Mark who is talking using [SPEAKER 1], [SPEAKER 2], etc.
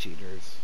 [SPEAKER 1] cheaters.